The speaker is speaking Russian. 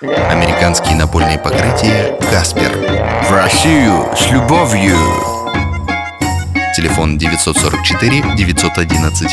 Американские напольные покрытия «Каспер». В Россию с любовью! Телефон 944 911.